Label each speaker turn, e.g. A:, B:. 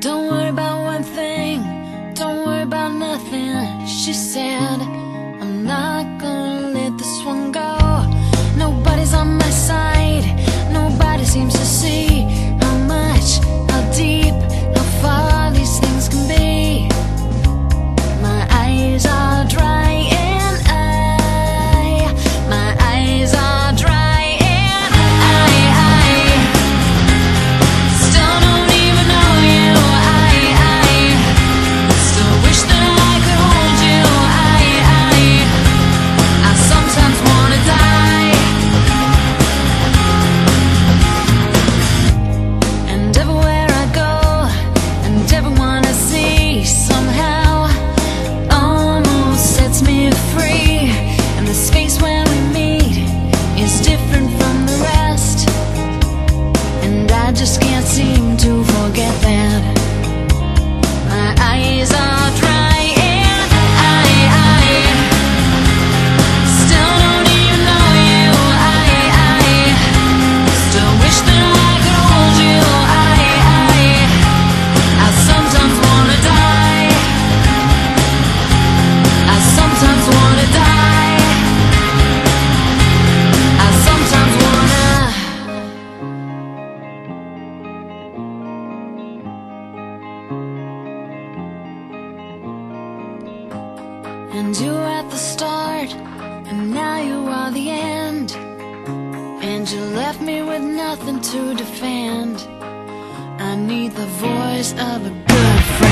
A: Don't worry about one thing, don't worry about nothing, she said. The start, and now you are the end. And you left me with nothing to defend. I need the voice of a good friend.